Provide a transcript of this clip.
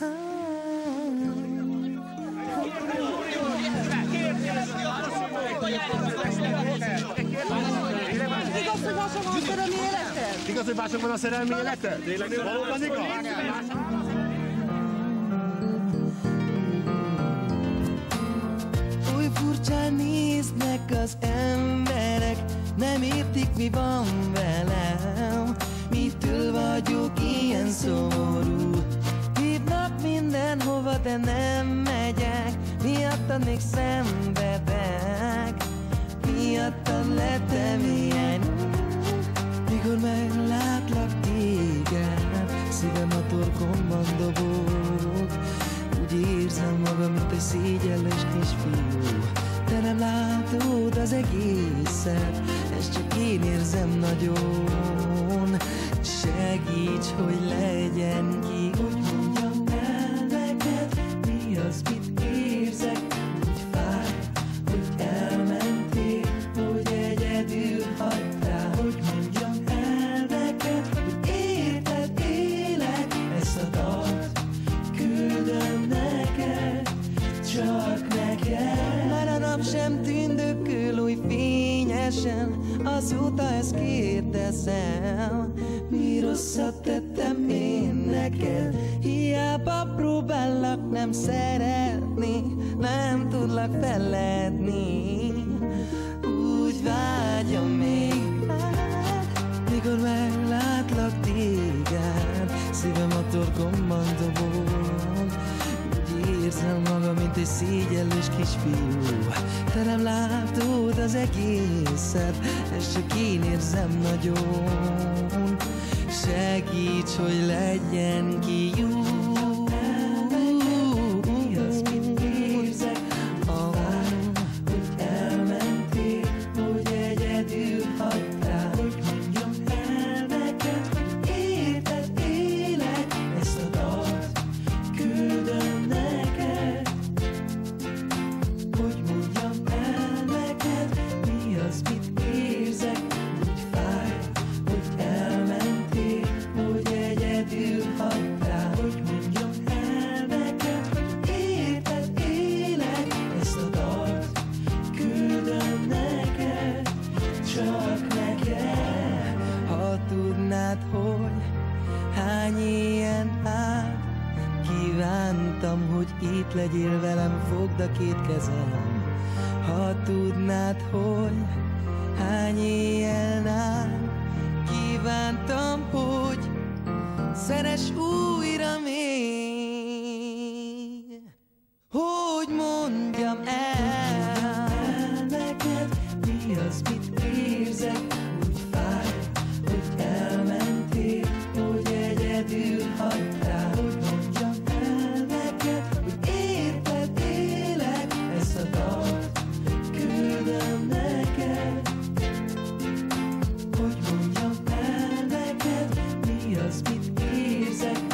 Igaz, hogy életed? Mások van a szerelmi élete? Valóban igaz? Furcsán néznek az emberek Nem értik mi van velem Mitől vagyok ilyen mindenhova, de nem megyek Miattad még szenvedek Miattad lettem ilyen. Mikor meglátlak téged Szívem a torkomban dobog Úgy érzem magam, mint egy szégyellős kisfiú. Te nem látod az egészet Ezt csak én érzem nagyon. Segíts, hogy legyen Csak neked Már a nap sem tündökül új fényesen Azóta ezt kérdezem. Mi rosszat tettem én neked? Hiába próbálok nem szeretni Nem tudlak feledni. Úgy vágyom rád Mikor meglátlak téged Szívem a torkomban dobog érzem magam, mint egy szégyellős kisfiú. Te nem látod az egészet Ezt csak én érzem nagyon. Segíts, hogy legyen ki jó Kívántam, hogy itt legyél velem, fogd a két kezem. Ha tudnád, hogy hány éjjel át, Kívántam, hogy szeres újra még reason